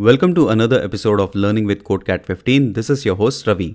Welcome to another episode of learning with code cat 15 this is your host Ravi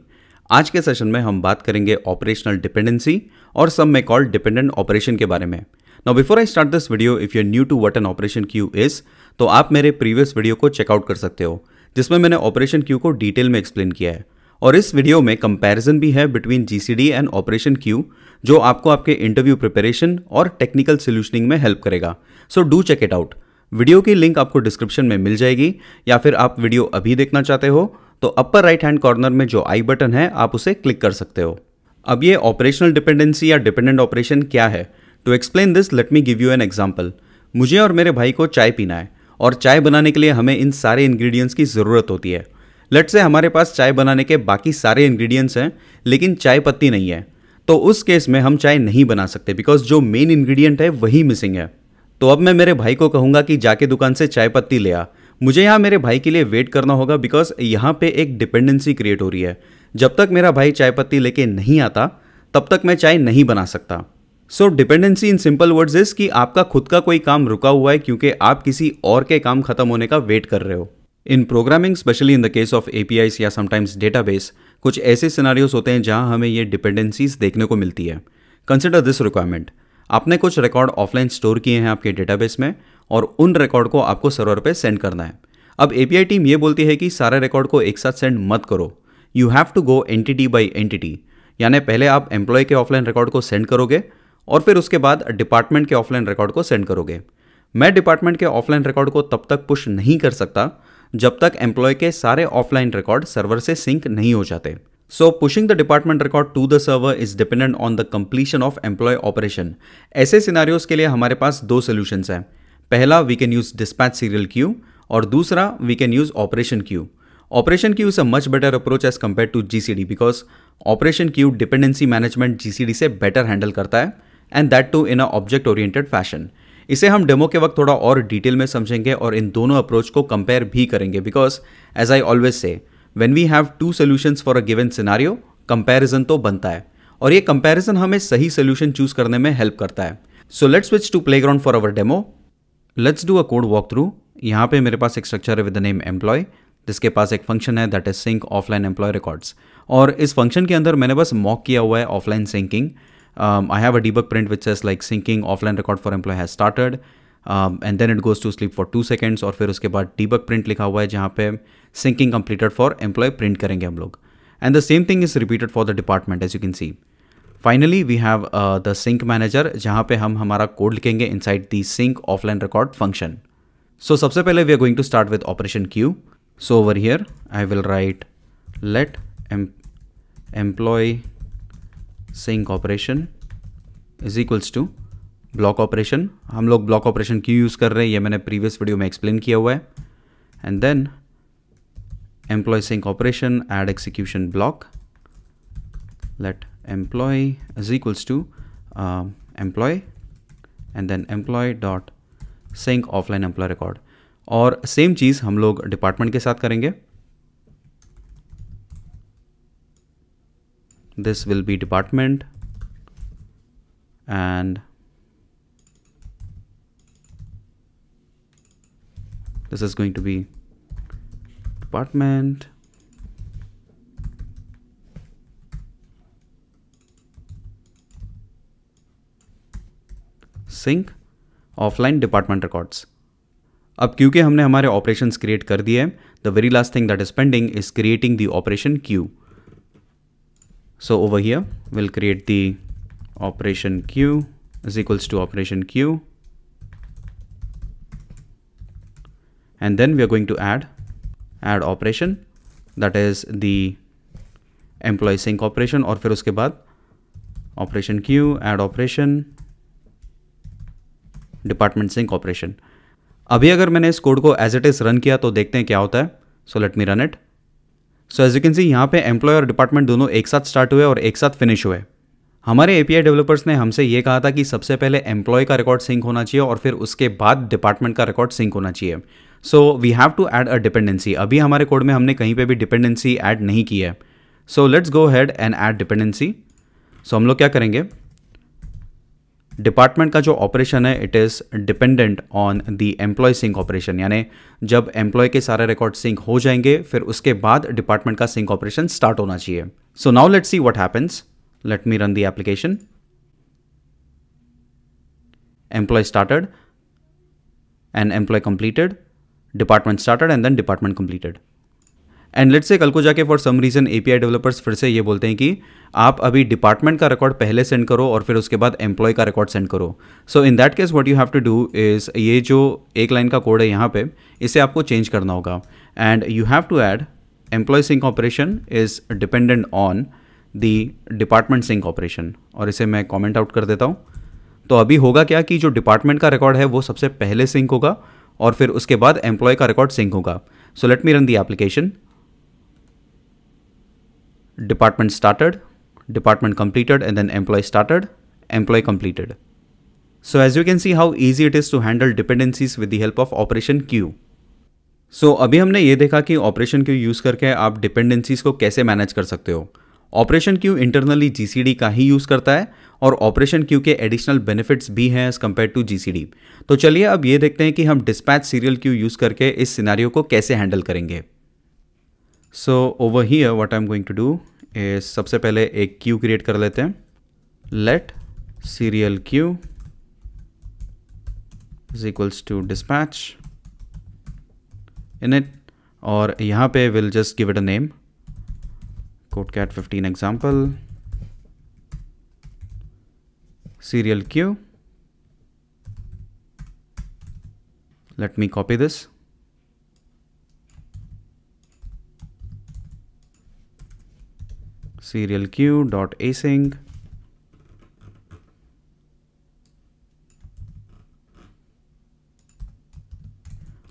आज के session में हम बात करेंगे ऑपरेशनल डिपेंडेंसी और सब में कॉल्ड डिपेंडेंट ऑपरेशन के बारे में। Now before I start this video if you new to what an operation queue is तो आप मेरे प्रीवियस वीडियो को चेकआउट कर सकते हो, जिसमें मैंने ऑपरेशन क्यू को डिटेल में एक्सप्लेन किया है। और इस वीडियो में कंपैरिजन भी है between GCD and operation queue जो आपको आपके इंटरव्यू प्रिपरेशन और टेक्निकल सोल्यूशनिंग में हेल्प करेगा। So do check it out video की लिंक आपको डिस्क्रिप्शन में मिल जाएगी, या फिर आप वीडियो अभी देखना चाहते हो तो अपर राइट हैंड कॉर्नर में जो आई बटन है, आप उसे क्लिक कर सकते हो। अब ये ऑपरेशनल डिपेंडेंसी या डिपेंडेंट ऑपरेशन क्या है? To explain this let me give you an example मुझे और मेरे भाई को चाय पीना है, और चाय बनाने के लिए हमें इन सारे इंग्रेडिएंट्स की ज़रूरत होती है। लेट से हमारे पास चाय बनाने के बाकी सारे इंग्रेडिएंट्स हैं, लेकिन चाय पत्ती नहीं है तो उस केस में हम चाय नहीं बना सकते बिकॉज़ जो मेन इंग्रेडिएंट है, वही मिसिंग है। तो अब मैं मेरे भाई को कहूँगा कि जाके दुकान से चाय पत्ती ले आ। मुझे यहाँ मेरे भाई के लिए वेट करना होगा बिकॉज़ यहाँ पे एक डिपेंडेंसी क्रिएट हो रही है। जब तक मेरा भाई चाय पत्ती लेके नहीं आता, तब तक मैं चाय नहीं बना सकता। So dependency in simple words is कि आपका खुद का कोई काम रुका हुआ है क्योंकि आप किसी और के काम खत्म होने का वेट कर रहे हो। In programming specially in the case of APIs या समटाइम्स डेटाबेस कुछ ऐसे सिनारियोस होते हैं जहाँ हमें ये डिपेंडेंसीज देखने को मिलती है। कंसिडर दिस रिक्वायरमेंट आपने कुछ रिकॉर्ड ऑफलाइन स्टोर किए हैं आपके डेटाबेस में और उन रिकॉर्ड को आपको सर्वर पे सेंड करना है। अब एपीआई टीम ये बोलती है कि सारे रिकॉर्ड को एक साथ सेंड मत करो। You have to go entity by entity यानी पहले आप एम्प्लॉय के ऑफलाइन रिकॉर्ड को सेंड करोगे और फिर उसके बाद डिपार्टमेंट के ऑफलाइन रिकॉर्ड को सेंड करोगे। मैं डिपार्टमेंट के ऑफलाइन रिकॉर्ड को तब तक पुश नहीं कर सकता जब तक एम्प्लॉय के सारे ऑफलाइन रिकॉर्ड सर्वर से सिंक नहीं हो जाते। So pushing the department record to the server is dependent on the completion of employee operation ऐसे सिनारियोज के लिए हमारे पास दो सोल्यूशंस हैं। पहला we can use dispatch serial queue और दूसरा we can use operation queue operation queue is a much better approach as compare to G C D because operation queue dependency management G C D से better handle करता है and that too in a object oriented fashion इसे हम demo के वक्त थोड़ा और detail में समझेंगे और इन दोनों अप्रोच को कंपेयर भी करेंगे because as I always say when we have two solutions for a given scenario comparison तो बनता है। और ये कंपैरिजन हमें सही सोल्यूशन चूज़ करने में हेल्प करता है। So let's switch to playground for our demo let's do a code walk through यहाँ पे मेरे पास एक स्ट्रक्चर है विद नेम एम्प्लॉय जिसके पास एक फ़ंक्शन है that is sync offline employee records और इस फ़ंक्शन के अंदर मैंने बस मॉक किया हुआ है offline syncing I have a debug print which is like syncing offline record for employee has started and then it goes to sleep for two seconds और फिर उसके बाद डीबक प्रिंट लिखा हुआ है जहाँ पे syncing completed for employee print करेंगे हम लोग. And the same thing is repeated for the department as you can see finally we have the sync manager जहाँ पे हम हमारा कोड लिखेंगे inside the sync offline record function so सबसे पहले we are going to start with operation queue so over here I will write let employee sync operation is equals to block operation हम लोग block operation क्यों use कर रहे हैं, ये मैंने प्रीवियस वीडियो में एक्सप्लेन किया हुआ है. And then employ sync operation add execution block let employ is equals to employ and then employ dot sync offline employ record और सेम चीज़ हम लोग डिपार्टमेंट के साथ करेंगे this will be department and this is going to be department sync offline department records अब क्योंकि हमने हमारे ऑपरेशंस क्रिएट कर दिए हैं the very last thing that is pending is creating the operation queue so over here we'll create the operation q is equals to operation q and then we are going to add add operation, that is the employee sync operation, और फिर उसके बाद operation q, add operation, department sync operation. अभी अगर मैंने इस code को as it is run किया तो देखते हैं क्या होता है। So let me run it so as you can see यहाँ पे एम्प्लॉय और डिपार्टमेंट दोनों एक साथ स्टार्ट हुए और एक साथ फिनिश हुए। हमारे एपीआई डेवलपर्स ने हमसे ये कहा था कि सबसे पहले एम्प्लॉय का रिकॉर्ड सिंक होना चाहिए और फिर उसके बाद डिपार्टमेंट का रिकॉर्ड सिंक होना चाहिए। So we have to add a dependency अभी हमारे कोड में हमने कहीं पे भी डिपेंडेंसी ऐड नहीं की है। So let's go head and add dependency so हम लोग क्या करेंगे? डिपार्टमेंट का जो ऑपरेशन है it is dependent on the employee sync operation यानी जब एम्प्लॉय के सारे रिकॉर्ड सिंक हो जाएँगे, फिर उसके बाद डिपार्टमेंट का सिंक ऑपरेशन स्टार्ट होना चाहिए। So now let see what happens let me run the application employee started and employee completed department started and then department completed and let's say कल को जाके for some reason API developers फिर से ये बोलते हैं कि आप अभी डिपार्टमेंट का रिकॉर्ड पहले सेंड करो और फिर उसके बाद एम्प्लॉय का रिकॉर्ड सेंड करो। So in that case what you have to do is ये जो एक लाइन का कोड है यहाँ पे, इसे आपको चेंज करना होगा। And you have to add employee sync operation is dependent on the department sync operation और इसे मैं कॉमेंट आउट कर देता हूँ। तो अभी होगा क्या कि जो डिपार्टमेंट का रिकॉर्ड है वो सबसे पहले सिंक होगा और फिर उसके बाद एम्प्लॉय का रिकॉर्ड सिंक होगा। So let me run the application department started department completed and then employee started employee completed so as you can see how easy it is to handle dependencies with the help of operation queue so अभी हमने ये देखा कि operation Q use करके आप dependencies को कैसे manage कर सकते हो। ऑपरेशन क्यू इंटरनली जीसीडी का ही यूज़ करता है और ऑपरेशन क्यू के एडिशनल बेनिफिट्स भी हैं एज कंपेयर टू जीसीडी। तो चलिए अब ये देखते हैं कि हम डिस्पैच सीरियल क्यू यूज़ करके इस सिनारियो को कैसे हैंडल करेंगे। So over here what I am going to do सबसे पहले एक क्यू क्रिएट कर लेते हैं। Let serial queue is equals to dispatch init और यहाँ पे will just give it a name cat fifteen example serial queue let me copy this serial queue dot async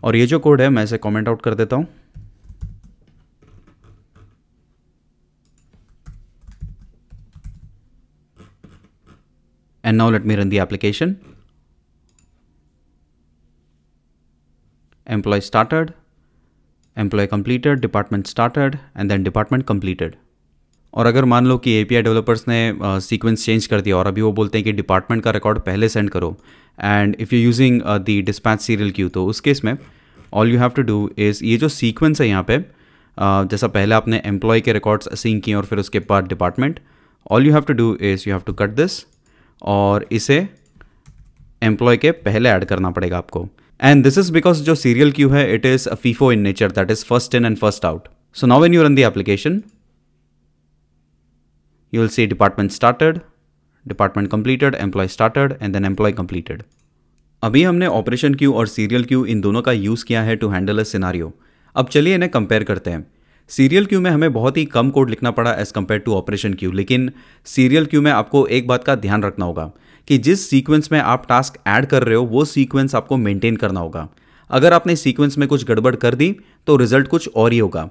और ये जो कोड है मैं इसे कमेंट आउट कर देता हूँ and now let me run the application. Employee started employee completed department started and then department completed. और अगर मान लो कि ए पी डेवलपर्स ने सीक्वेंस चेंज कर दिया और अभी वो बोलते हैं कि डिपार्टमेंट का रिकॉर्ड पहले सेंड करो। And if you using the dispatch serial queue तो उस केस में all you have to do is ये जो सीक्वेंस है यहाँ पे uh, जैसा पहले आपने एम्प्लॉय के रिकॉर्ड्स असिंग किए और फिर उसके बाद department all you have to do is you have to cut this और इसे एम्प्लॉय के पहले ऐड करना पड़ेगा आपको। एंड दिस इज़ बिकॉज़ जो सीरियल क्यू है it is a FIFO in nature that is first in and first out so now when you run the application you will see department started, department completed, employee started and then employee. अभी हमने operation queue और serial queue इन दोनों का use किया है to handle a scenario अब चलिए इन्हें कंपेयर करते हैं। सीरियल क्यू में हमें बहुत ही कम कोड लिखना पड़ा as compare to operation queue लेकिन सीरियल क्यू में आपको एक बात का ध्यान रखना होगा कि जिस सीक्वेंस में आप टास्क ऐड कर रहे हो वो सीक्वेंस आपको मेंटेन करना होगा। अगर आपने सीक्वेंस में कुछ गड़बड़ कर दी तो रिज़ल्ट कुछ और ही होगा।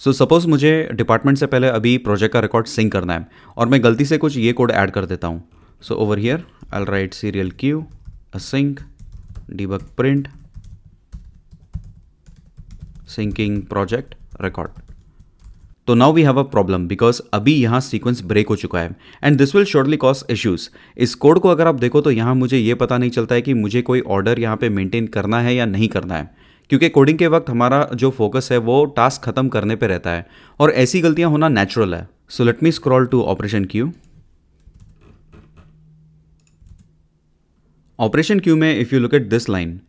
सो so, सपोज़ मुझे डिपार्टमेंट से पहले अभी प्रोजेक्ट का रिकॉर्ड सिंक करना है और मैं गलती से कुछ ये कोड ऐड कर देता हूँ। So over here I write serial queue sync debug print syncing project record तो now we have a problem because अभी यहाँ सीक्वेंस ब्रेक हो चुका है and this will shortly cause issues इस कोड को अगर आप देखो तो यहाँ मुझे ये पता नहीं चलता है कि मुझे कोई ऑर्डर यहाँ पे मेंटेन करना है या नहीं करना है, क्योंकि कोडिंग के वक्त हमारा जो फोकस है वो टास्क खत्म करने पे रहता है, और ऐसी गलतियाँ होना नेचुरल है। So let me scroll to operation queue operation queue में if you look at this line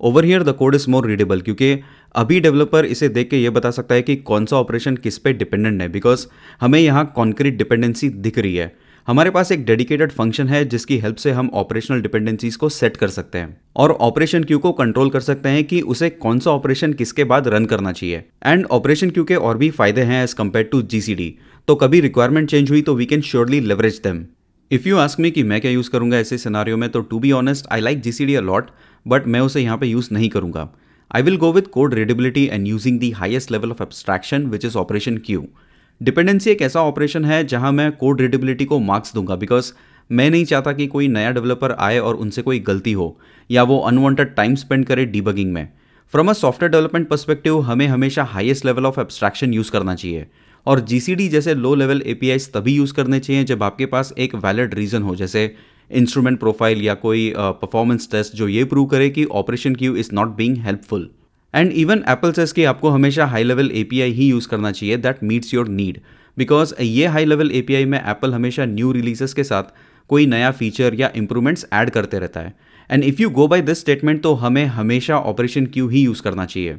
over here the code is more readable क्योंकि अभी डेवलपर इसे देख के ये बता सकता है कि कौन सा ऑपरेशन किस पे डिपेंडेंट है बिकॉज़ हमें यहाँ कॉन्क्रीट डिपेंडेंसी दिख रही है। हमारे पास एक डेडिकेटेड फ़ंक्शन है, जिसकी हेल्प से हम ऑपरेशनल डिपेंडेंसीज को सेट कर सकते हैं। और ऑपरेशन क्यू को कंट्रोल कर सकते हैं कि उसे कौन सा ऑपरेशन किसके बाद रन करना चाहिए। एंड ऑपरेशन क्यू के और भी फ़ायदे हैं एज कंपेयर टू जीसीडी तो कभी रिक्वायरमेंट चेंज हुई तो we can surely leverage them if you ask me कि मैं क्या यूज़ करूँगा ऐसे सिनारियो में तो to be honest I like G C D a lot but मैं उसे यहाँ पे यूज़ नहीं करूँगा। I will go with code readability and using the highest level of abstraction which is operation queue dependency एक ऐसा ऑपरेशन है जहाँ मैं कोड रीडेबिलिटी को मार्क्स दूँगा बिकॉज़ मैं नहीं चाहता कि कोई नया डेवलपर आए और उनसे कोई गलती हो, या वो अनवांटेड टाइम स्पेंड करे डीबगिंग में। From a software development perspective हमें हमेशा highest level of abstraction use करना चाहिए। और जीसीडी जैसे लो लेवल एपीआई तभी यूज़ करने चाहिए जब आपके पास एक वैलिड रीज़न हो, जैसे इंस्ट्रूमेंट प्रोफ़ाइल या कोई परफॉर्मेंस टेस्ट जो ये प्रूव करे कि operation queue is not being helpful and even Apple says कि आपको हमेशा हाई लेवल एपीआई ही यूज़ करना चाहिए that meets your need because ये हाई लेवल एपीआई में एप्पल हमेशा न्यू रिलीजेस के साथ कोई नया फीचर या इंप्रूवमेंट्स ऐड करते रहता है. And if you go by this statement तो हमें हमेशा ऑपरेशन क्यू ही यूज़ करना चाहिए.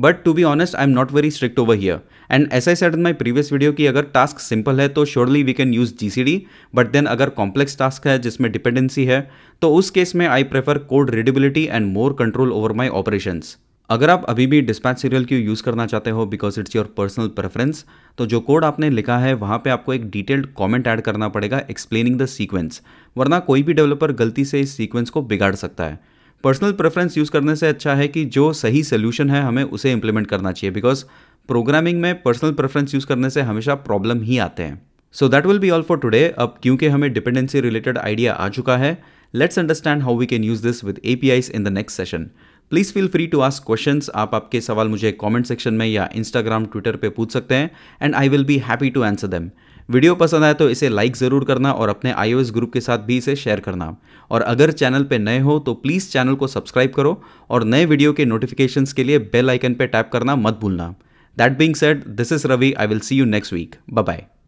But to be honest I am not very strict over here and as I said my previous video की अगर टास्क सिंपल है तो surely we can use G C D but then अगर complex task है, जिसमें dependency है तो उस केस में I prefer code readability and more control over my operations अगर आप अभी भी डिस्पैच सीरियल क्यू यूज़ करना चाहते हो because it's your personal preference तो जो कोड आपने लिखा है, वहाँ पे आपको एक डिटेल्ड कमेंट ऐड करना पड़ेगा एक्सप्लेनिंग द सीक्वेंस वरना कोई भी डेवलपर गलती से इस सीक्वेंस को बिगाड़ सकता है। पर्सनल प्रेफरेंस यूज़ करने से अच्छा है कि जो सही सोल्यूशन है, हमें उसे इंप्लीमेंट करना चाहिए बिकॉज़ प्रोग्रामिंग में पर्सनल प्रेफरेंस यूज़ करने से हमेशा प्रॉब्लम ही आते हैं। So that will be all for today अब क्योंकि हमें डिपेंडेंसी रिलेटेड आइडिया आ चुका है let's understand how we can use this with APIs in the next session please feel free to ask question आप आपके सवाल मुझे कॉमेंट सेक्शन में या इंस्टाग्राम ट्विटर पर पूछ सकते हैं and I will be happy to answer them video पसंद आए तो इसे लाइक ज़रूर करना और अपने आईओएस ग्रुप के साथ भी इसे शेयर करना। और अगर चैनल पे नए हो तो प्लीज़ चैनल को सब्सक्राइब करो और नए वीडियो के नोटिफिकेशन के लिए बेल आइकन पर टैप करना मत भूलना। That being said this is Ravi I will see you next week bye